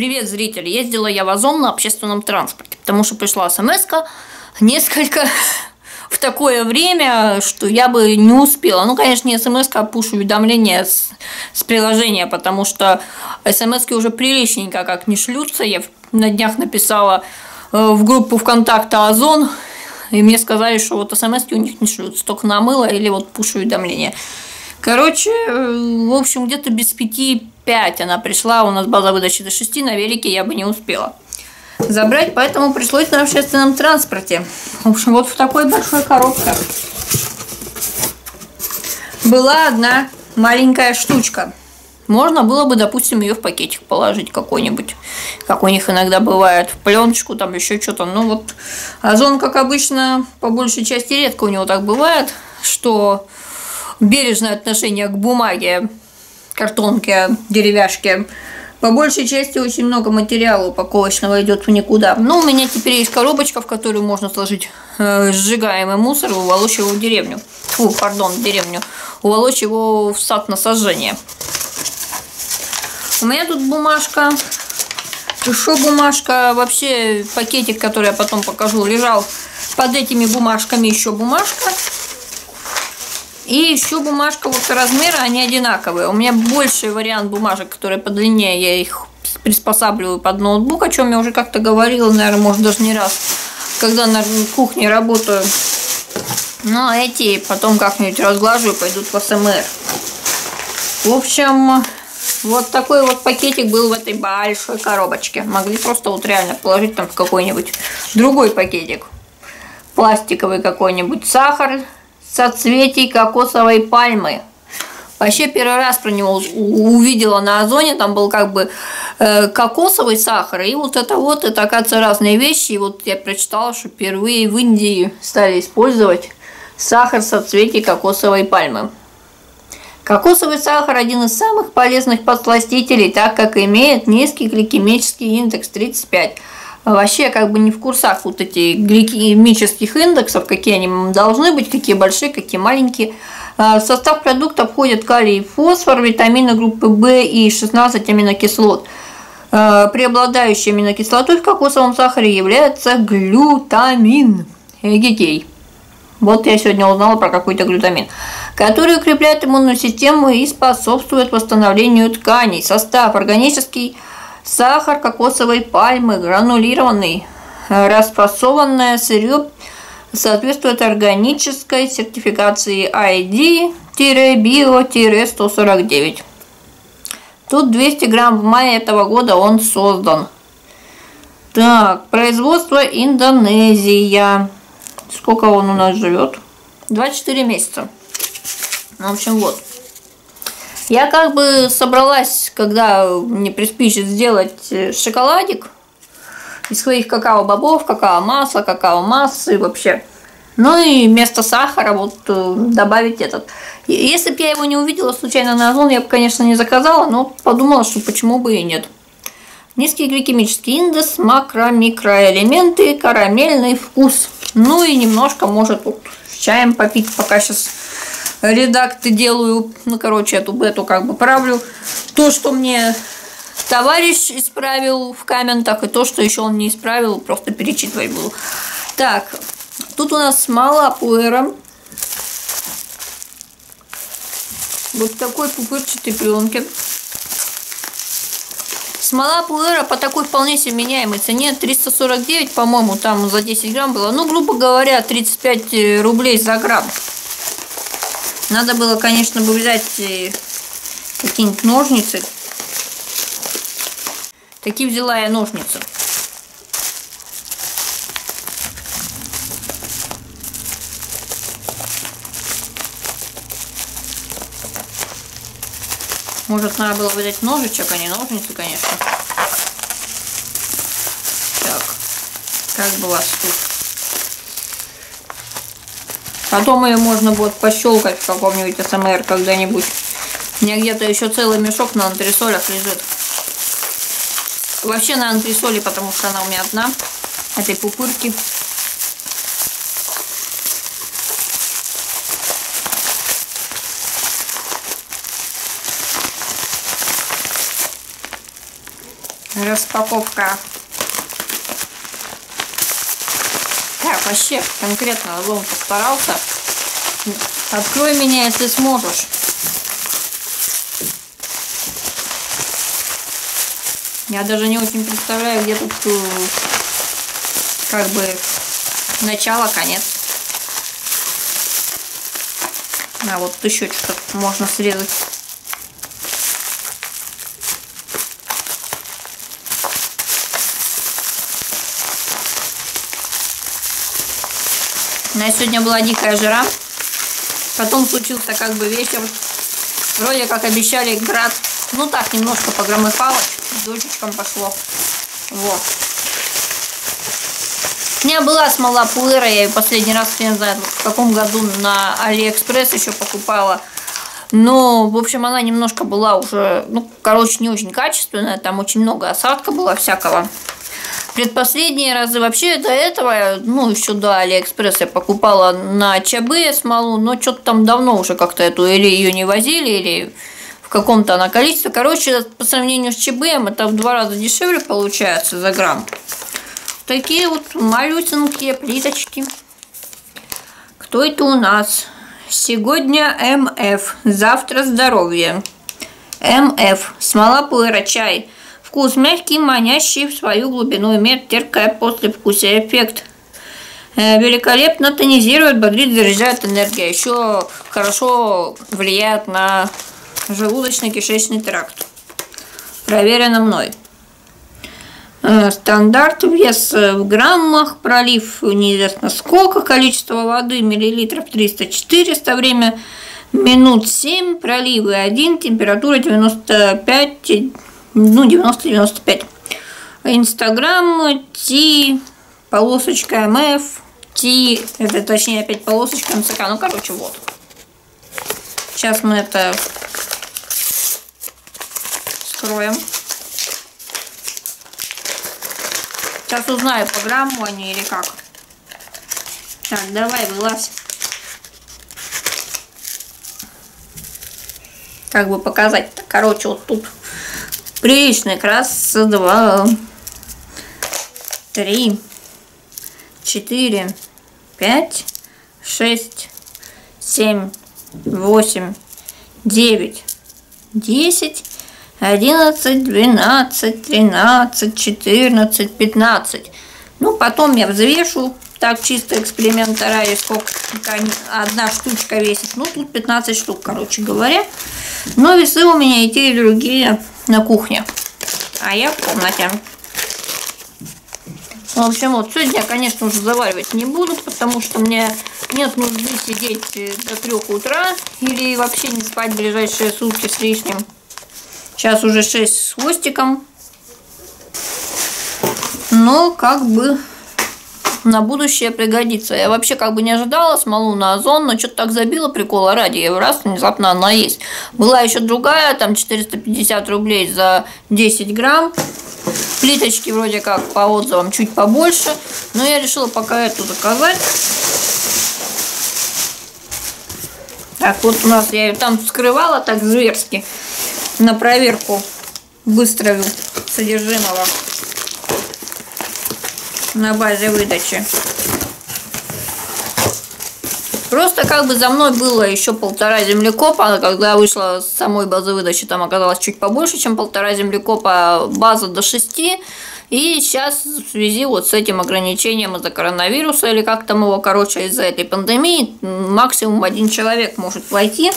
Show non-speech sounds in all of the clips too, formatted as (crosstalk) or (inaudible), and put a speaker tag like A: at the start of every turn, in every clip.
A: Привет, зрители! Ездила я в Озон на общественном транспорте, потому что пришла смс несколько (laughs) в такое время, что я бы не успела. Ну, конечно, не смс а пуш-уведомления с, с приложения, потому что смс уже приличненько как не шлются. Я на днях написала э, в группу ВКонтакте Озон, и мне сказали, что вот смс у них не шлются, только на мыло или вот пуш-уведомления. Короче, э, в общем, где-то без пяти пять она пришла, у нас база выдачи до 6, на велике я бы не успела забрать, поэтому пришлось на общественном транспорте. В общем, вот в такой большой коробке была одна маленькая штучка. Можно было бы, допустим, ее в пакетик положить какой-нибудь, как у них иногда бывает, в пленочку, там еще что-то. Ну вот, озон, как обычно, по большей части редко у него так бывает, что бережное отношение к бумаге, картонке, деревяшке. По большей части очень много материала упаковочного идет в никуда. Но у меня теперь есть коробочка, в которую можно сложить э, сжигаемый мусор и уволочь его в деревню. Фу, пардон, в деревню. Уволочь его в сад насаждения. У меня тут бумажка. Еще бумажка. Вообще пакетик, который я потом покажу, лежал под этими бумажками еще бумажка. И еще бумажка вот размера, они одинаковые. У меня больший вариант бумажек, которые подлиннее, я их приспосабливаю под ноутбук, о чем я уже как-то говорила, наверное, может даже не раз, когда на кухне работаю. Ну, а эти потом как-нибудь разглажу и пойдут в СМР. В общем, вот такой вот пакетик был в этой большой коробочке. Могли просто вот реально положить там в какой-нибудь другой пакетик. Пластиковый какой-нибудь сахар, соцветий кокосовой пальмы. Вообще первый раз про него увидела на Озоне, там был как бы э, кокосовый сахар, и вот это вот, это оказывается разные вещи, и вот я прочитала, что впервые в Индии стали использовать сахар соцветий кокосовой пальмы. Кокосовый сахар один из самых полезных подсластителей, так как имеет низкий гликемический индекс 35, вообще как бы не в курсах вот эти гликемических индексов, какие они должны быть, какие большие, какие маленькие. А, в состав продукта входят калий и фосфор, витамины группы В и 16 аминокислот. А, преобладающей аминокислотой в кокосовом сахаре является глютамин. Эгегей. Вот я сегодня узнала про какой-то глютамин, который укрепляет иммунную систему и способствует восстановлению тканей. Состав органический сахар кокосовой пальмы, гранулированный, расфасованное сырье соответствует органической сертификации ID-BIO-149. Тут 200 грамм в мае этого года он создан. Так, производство Индонезия. Сколько он у нас живет? 24 месяца. В общем, вот. Я как бы собралась, когда мне приспичит сделать э, шоколадик из своих какао-бобов, какао-масла, какао-массы вообще. Ну и вместо сахара вот э, добавить этот. Если бы я его не увидела случайно на Озон, я бы, конечно, не заказала, но подумала, что почему бы и нет. Низкий гликемический индекс, макро-микроэлементы, карамельный вкус. Ну и немножко, может, вот, чаем попить, пока сейчас редакты делаю, ну, короче, эту бету как бы правлю. То, что мне товарищ исправил в комментах, и то, что еще он не исправил, просто перечитывать буду. Так, тут у нас смола пуэра. Вот такой пупырчатой пленки. Смола пуэра по такой вполне себе меняемой цене 349, по-моему, там за 10 грамм было. Ну, грубо говоря, 35 рублей за грамм. Надо было, конечно, бы взять какие-нибудь ножницы. Такие взяла я ножницы. Может, надо было взять ножичек, а не ножницы, конечно. Так, как бы вас тут Потом ее можно будет пощелкать в каком-нибудь СМР когда-нибудь. У меня где-то еще целый мешок на антресолях лежит. Вообще на антресоли, потому что она у меня одна. Этой пупырки. Распаковка. Так, вообще, конкретно Озон постарался. Открой меня, если сможешь. Я даже не очень представляю, где тут э, как бы начало, конец. А вот еще что-то можно срезать. Нас сегодня была дикая жара. Потом случился как бы вечер. Вроде как обещали град. Ну так, немножко погромыхало. Дождичком пошло. Вот. У меня была смола пуэра, я ее последний раз, я не знаю, в каком году на Алиэкспресс еще покупала. Но, в общем, она немножко была уже, ну, короче, не очень качественная, там очень много осадка было всякого. Предпоследние разы вообще до этого, ну, еще до Алиэкспресс я покупала на ЧБ смолу, но что-то там давно уже как-то эту, или ее не возили, или в каком-то она количестве. Короче, по сравнению с ЧБ, это в два раза дешевле получается за грамм такие вот малюсенькие плиточки. Кто это у нас? Сегодня МФ, завтра здоровье. МФ, смола пуэра, чай. Вкус мягкий, манящий, в свою глубину имеет терпкое послевкусие эффект. Э, великолепно тонизирует, бодрит, заряжает энергию. Еще хорошо влияет на желудочно-кишечный тракт. Проверено мной. Э, стандарт вес в граммах, пролив неизвестно сколько, количество воды миллилитров 300-400, время минут 7, проливы 1, температура 95, ну 90-95. Инстаграм, Ти, полосочка МФ, Ти, это точнее опять полосочка МЦК, ну короче вот. Сейчас мы это скроем. Сейчас узнаю, по грамму они или как. Так, давай, вылазь. Как бы показать -то. Короче, вот тут приличный раз, два, три, четыре, пять, шесть, семь, восемь, девять, десять, 11, 12, 13, 14, 15. Ну, потом я взвешу, так чисто эксперимент ради, сколько одна штучка весит. Ну, тут 15 штук, короче говоря. Но весы у меня и те, и другие на кухне. А я в комнате. В общем, вот сегодня я, конечно, уже заваривать не буду, потому что мне нет нужды сидеть до трех утра или вообще не спать ближайшие сутки с лишним. Сейчас уже 6 с хвостиком. Но как бы на будущее пригодится. Я вообще как бы не ожидала смолу на озон, но что-то так забила прикола ради. И раз внезапно она есть. Была еще другая, там 450 рублей за 10 грамм. Плиточки вроде как по отзывам чуть побольше. Но я решила пока эту заказать. Так, вот у нас я ее там скрывала так зверски на проверку быстрого содержимого на базе выдачи. Просто как бы за мной было еще полтора землекопа, когда вышла с самой базы выдачи, там оказалось чуть побольше, чем полтора землекопа, база до 6. И сейчас в связи вот с этим ограничением из-за коронавируса, или как там его, короче, из-за этой пандемии, максимум один человек может войти.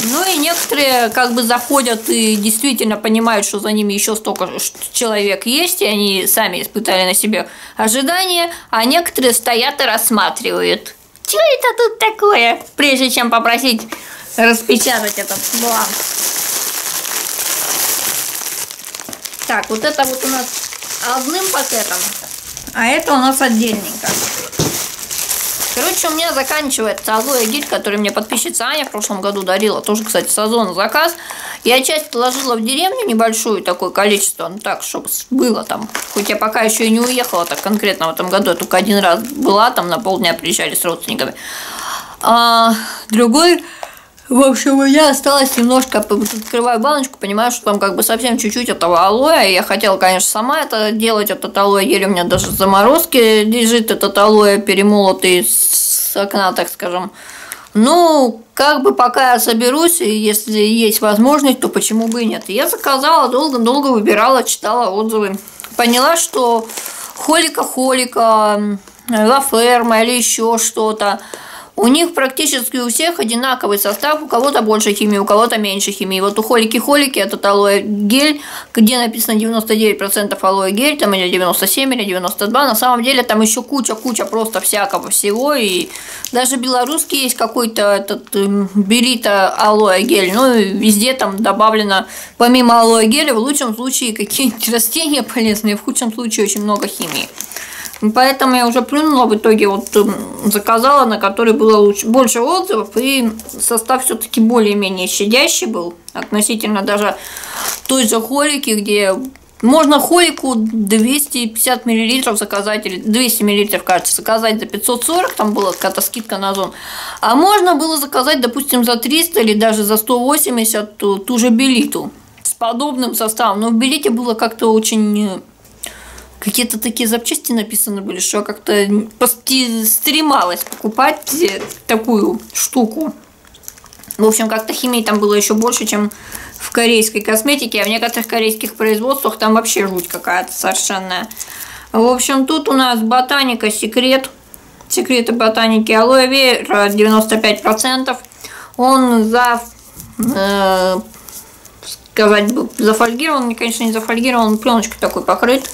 A: Ну и некоторые как бы заходят и действительно понимают, что за ними еще столько человек есть, и они сами испытали на себе ожидания, а некоторые стоят и рассматривают. Что это тут такое? Прежде чем попросить распечатать этот бланк. Так, вот это вот у нас одним пакетом, а это у нас отдельненько. Короче, у меня заканчивается алоэ гель, который мне подписчица Аня в прошлом году дарила. Тоже, кстати, с заказ. Я часть положила в деревню небольшую, такое количество, ну так, чтобы было там. Хоть я пока еще и не уехала так конкретно в этом году. Я только один раз была, там на полдня приезжали с родственниками. А другой В общем, у меня осталось немножко, открываю баночку, понимаю, что там как бы совсем чуть-чуть этого алоэ. Я хотела, конечно, сама это делать, этот алоэ еле у меня даже заморозки лежит, этот алоэ перемолотый с окна, так скажем. Ну, как бы пока я соберусь, и если есть возможность, то почему бы и нет. Я заказала, долго-долго выбирала, читала отзывы. Поняла, что холика-холика, ла ферма или еще что-то – у них практически у всех одинаковый состав, у кого-то больше химии, у кого-то меньше химии. Вот у холики-холики этот алоэ гель, где написано 99% алоэ гель, там или 97 или 92, на самом деле там еще куча-куча просто всякого всего, и даже белорусский есть какой-то этот эм, белита алоэ гель, ну везде там добавлено помимо алоэ геля в лучшем случае какие-нибудь растения полезные, в худшем случае очень много химии. Поэтому я уже плюнула в итоге, вот заказала, на который было лучше, больше отзывов, и состав все-таки более-менее щадящий был, относительно даже той же холики, где можно холику 250 мл заказать, или 200 мл, кажется, заказать за 540, там была какая-то скидка на зон. А можно было заказать, допустим, за 300 или даже за 180 ту, ту же белиту с подобным составом. Но в белите было как-то очень какие-то такие запчасти написаны были, что как-то почти стремалась покупать такую штуку. В общем, как-то химии там было еще больше, чем в корейской косметике, а в некоторых корейских производствах там вообще жуть какая-то совершенная. В общем, тут у нас ботаника секрет. Секреты ботаники алоэ вера 95%. Он за э, сказать бы зафольгирован, конечно, не зафольгирован, пленочкой такой покрыт.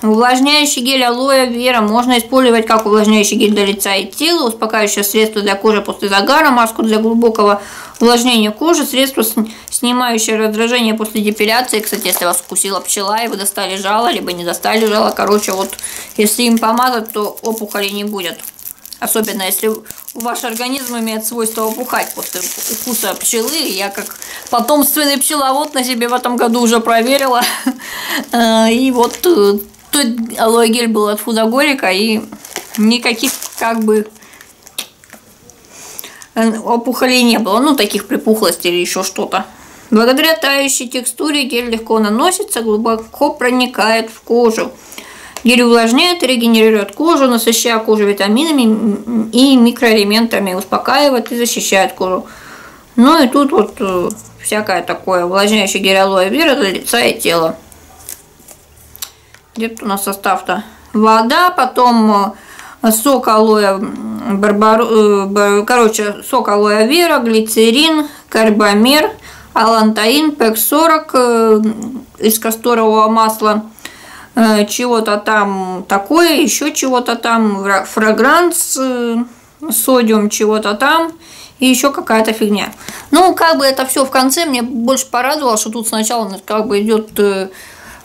A: Увлажняющий гель алоэ вера можно использовать как увлажняющий гель для лица и тела, успокаивающее средство для кожи после загара, маску для глубокого увлажнения кожи, средство снимающее раздражение после депиляции. Кстати, если вас укусила пчела и вы достали жало, либо не достали жало, короче, вот если им помазать, то опухоли не будет. Особенно если ваш организм имеет свойство опухать после укуса пчелы. Я как потомственный пчеловод на себе в этом году уже проверила. (laughs) Э, и вот э, Тут алоэ гель был от фудоголика и никаких как бы опухолей не было, ну таких припухлостей или еще что-то. Благодаря тающей текстуре гель легко наносится, глубоко проникает в кожу. Гель увлажняет, регенерирует кожу, насыщая кожу витаминами и микроэлементами, успокаивает и защищает кожу. Ну и тут вот э, всякое такое увлажняющее гель алоэ вера для лица и тела. Где-то у нас состав-то. Вода, потом э, сок алоэ, барбару, э, короче, сок алоэ вера, глицерин, карбамер, алантаин, ПЭК-40 э, из касторового масла, чего-то там такое, еще чего-то там, фрагранс, содиум чего-то там и еще какая-то фигня. Ну, как бы это все в конце мне больше порадовало, что тут сначала как бы идет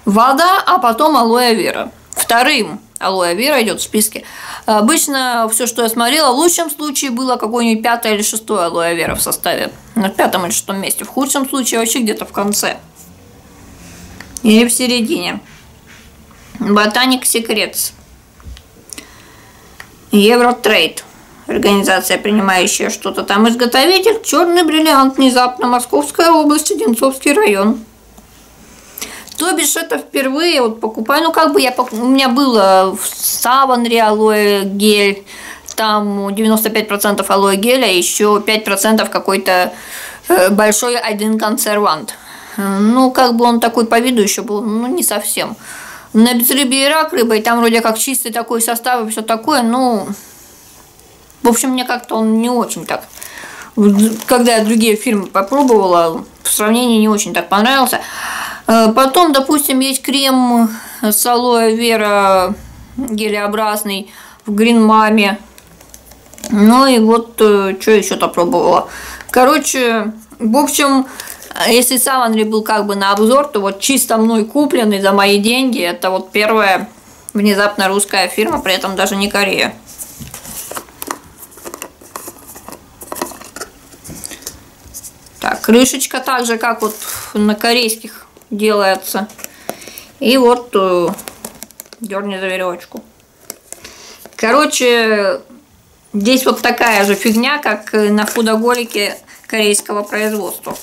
A: вода, а потом алоэ вера. Вторым алоэ вера идет в списке. Обычно все, что я смотрела, в лучшем случае было какое-нибудь пятое или шестое алоэ вера в составе. На пятом или шестом месте. В худшем случае вообще где-то в конце. Или в середине. Ботаник Секретс. Евротрейд. Организация, принимающая что-то там. Изготовитель. Черный бриллиант. Внезапно. Московская область. Одинцовский район. То бишь это впервые вот покупаю. Ну, как бы я у меня было в Саванре гель, там 95% алоэ геля, еще 5% какой-то э, большой один консервант. Ну, как бы он такой по виду еще был, ну, не совсем. На безрыбье и рак рыбой, там вроде как чистый такой состав и все такое, ну, в общем, мне как-то он не очень так. Когда я другие фильмы попробовала, в сравнении не очень так понравился. Э, потом, допустим, есть крем с алоэ вера гелеобразный в гринмаме. Ну и вот, э, что еще-то пробовала. Короче, в общем, если Саванри был как бы на обзор, то вот чисто мной купленный за мои деньги, это вот первая внезапно русская фирма, при этом даже не Корея. Так, крышечка так же, как вот на корейских делается. И вот э, дерни за веревочку. Короче, Здесь вот такая же фигня, как на худоголике корейского производства.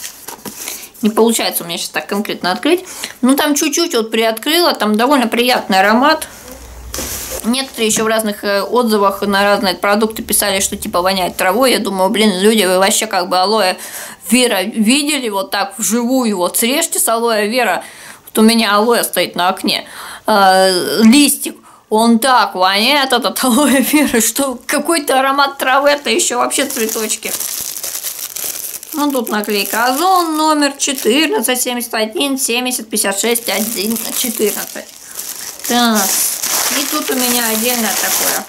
A: Не получается у меня сейчас так конкретно открыть. Ну, там чуть-чуть вот приоткрыла, там довольно приятный аромат. Некоторые еще в разных э, отзывах на разные продукты писали, что типа воняет травой. Я думаю, блин, люди, вы вообще как бы алоэ вера видели вот так вживую? Вот срежьте с алоэ вера. Вот у меня алоэ стоит на окне. Э, листик. Он так воняет, этот (laughs) алоэ вера, что какой-то аромат травы, это еще вообще цветочки. Ну, тут наклейка Озон, номер 14, 71, 70, 56, 1, 14. Так, и тут у меня отдельно такое.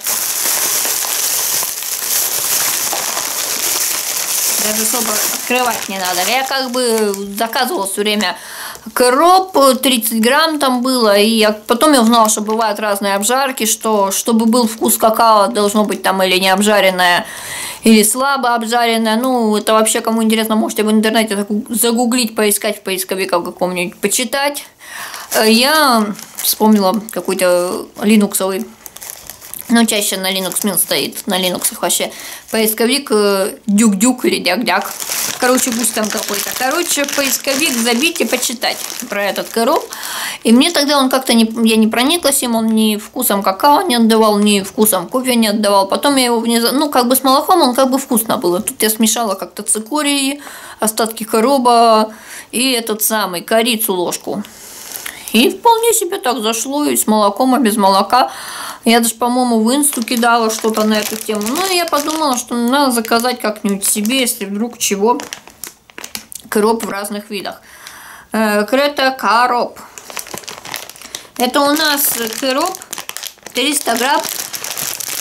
A: Даже особо открывать не надо. Я как бы заказывала все время кроп, 30 грамм там было, и я, потом я узнала, что бывают разные обжарки, что чтобы был вкус какао, должно быть там или не обжаренное, или слабо обжаренное. Ну, это вообще, кому интересно, можете в интернете загуглить, поискать в поисковиках каком-нибудь, почитать. Э, я вспомнила какой-то линуксовый но чаще на Linux Mint стоит, на Linux вообще поисковик э, дюк-дюк или дяк-дяк. Короче, пусть там какой-то. Короче, поисковик забить и почитать про этот короб. И мне тогда он как-то не, я не прониклась им, он ни вкусом какао не отдавал, ни вкусом кофе не отдавал. Потом я его внезапно, ну, как бы с молоком он как бы вкусно было. Тут я смешала как-то цикории, остатки короба и этот самый корицу ложку. И вполне себе так зашло, и с молоком, и без молока. Я даже, по-моему, в инсту кидала что-то на эту тему. Ну, и я подумала, что надо заказать как-нибудь себе, если вдруг чего. Кроп в разных видах. Э, Крета Кароп. Это у нас кроп 300 грамм.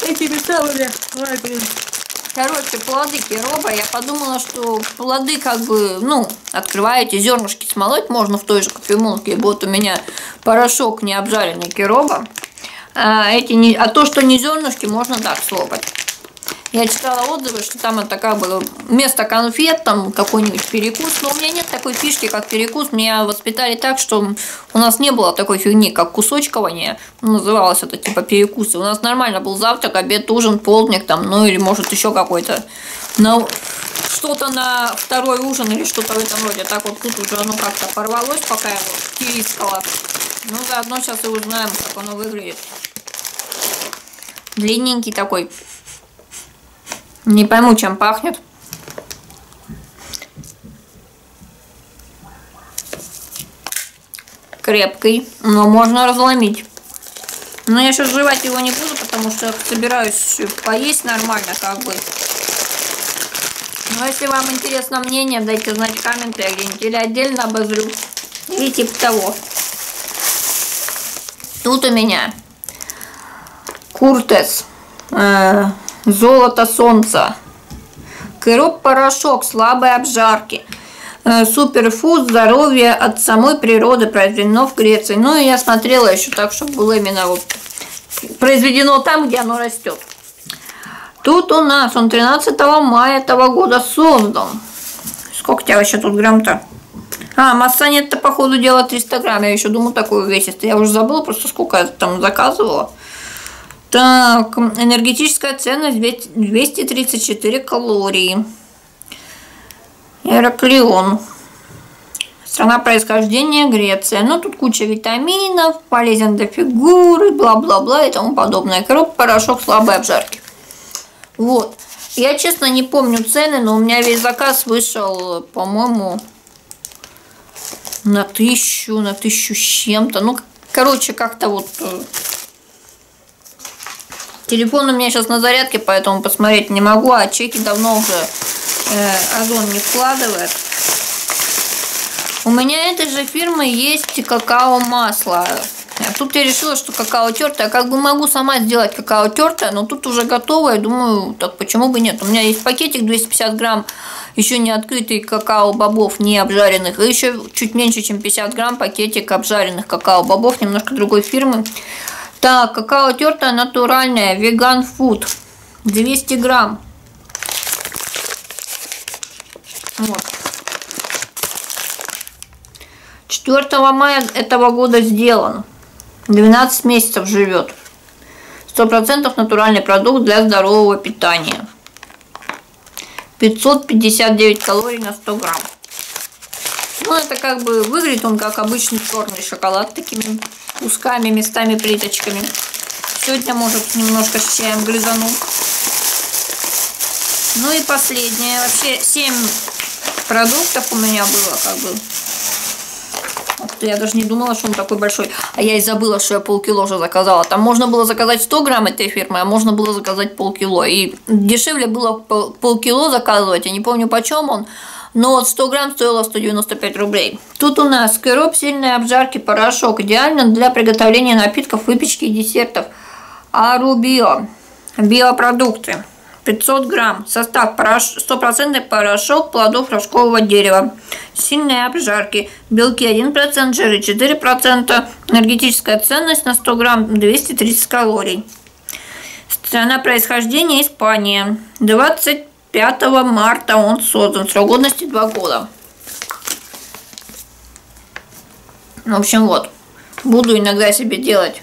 A: Этими самыми. Ой, блин. Короче, плоды кероба, я подумала, что плоды как бы, ну, открываете, зернышки смолоть можно в той же кофемолке. Вот у меня порошок не обжаренный кероба. А, эти не, а то, что не зернышки, можно так слопать. Я читала отзывы, что там это как бы вместо конфет, там какой-нибудь перекус. Но у меня нет такой фишки, как перекус. Меня воспитали так, что у нас не было такой фигни, как кусочкование. Называлось это типа перекусы. У нас нормально был завтрак, обед, ужин, полдник там, ну или может еще какой-то на что-то на второй ужин или что-то в этом роде. Так вот тут уже оно как-то порвалось, пока я его тирискала. Ну, заодно сейчас и узнаем, как оно выглядит. Длинненький такой. Не пойму, чем пахнет. Крепкий, но можно разломить. Но я сейчас жевать его не буду, потому что собираюсь поесть нормально, как бы. Но если вам интересно мнение, дайте знать в комментариях или отдельно обозрю. Или типа того. Тут у меня Куртес. Э, Золото солнца. Кроп порошок слабой обжарки. Э, суперфуд здоровье от самой природы произведено в Греции. Ну я смотрела еще так, чтобы было именно вот произведено там, где оно растет. Тут у нас он 13 мая этого года создан. Сколько у тебя вообще тут грамм-то? А, масса нет-то, по ходу дела, 300 грамм. Я еще думаю, такую весит. Я уже забыла просто, сколько я там заказывала. Так, энергетическая ценность 234 калории. Ираклион. Страна происхождения Греция. Ну, тут куча витаминов, полезен для фигуры, бла-бла-бла и тому подобное. Короб, порошок слабой обжарки. Вот. Я, честно, не помню цены, но у меня весь заказ вышел, по-моему, на тысячу, на тысячу с чем-то. Ну, короче, как-то вот э, Телефон у меня сейчас на зарядке, поэтому посмотреть не могу, а чеки давно уже э, Озон не вкладывает. У меня этой же фирмы есть какао-масло. А тут я решила, что какао тертое. Как бы могу сама сделать какао тертое, но тут уже готовое. Думаю, так почему бы нет. У меня есть пакетик 250 грамм, еще не открытый какао-бобов, не обжаренных. И еще чуть меньше, чем 50 грамм пакетик обжаренных какао-бобов, немножко другой фирмы. Так, какао тертое натуральное, веган фуд. 200 грамм. Вот. 4 мая этого года сделан. 12 месяцев живет. 100% натуральный продукт для здорового питания. 559 калорий на 100 грамм. Ну, это как бы выглядит он как обычный черный шоколад, такими кусками, местами, плиточками. Сегодня, может, немножко с чаем грызану. Ну и последнее. Вообще 7 продуктов у меня было, как бы. Я даже не думала, что он такой большой. А я и забыла, что я полкило уже заказала. Там можно было заказать 100 грамм этой фирмы, а можно было заказать полкило. И дешевле было полкило заказывать. Я не помню, почем он. Но вот 100 грамм стоило 195 рублей. Тут у нас короп сильной обжарки порошок. Идеально для приготовления напитков, выпечки и десертов. Арубио. Биопродукты. 500 грамм. Состав порошок, стопроцентный порошок плодов рожкового дерева. Сильные обжарки. Белки 1%, жиры 4%. Энергетическая ценность на 100 грамм 230 калорий. Страна происхождения Испания. 25 марта он создан. Срок годности 2 года. В общем, вот. Буду иногда себе делать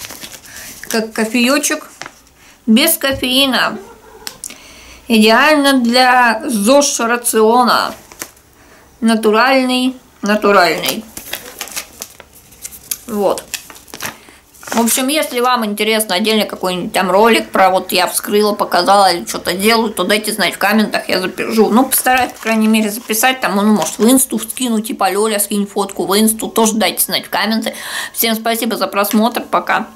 A: как кофеечек без кофеина. Идеально для ЗОЖ рациона. Натуральный, натуральный. Вот. В общем, если вам интересно отдельно какой-нибудь там ролик про вот я вскрыла, показала или что-то делаю, то дайте знать в комментах, я запишу. Ну, постараюсь, по крайней мере, записать там, ну, может, в инсту скину, типа Лёля, скинь фотку в инсту, тоже дайте знать в комменты. Всем спасибо за просмотр, пока.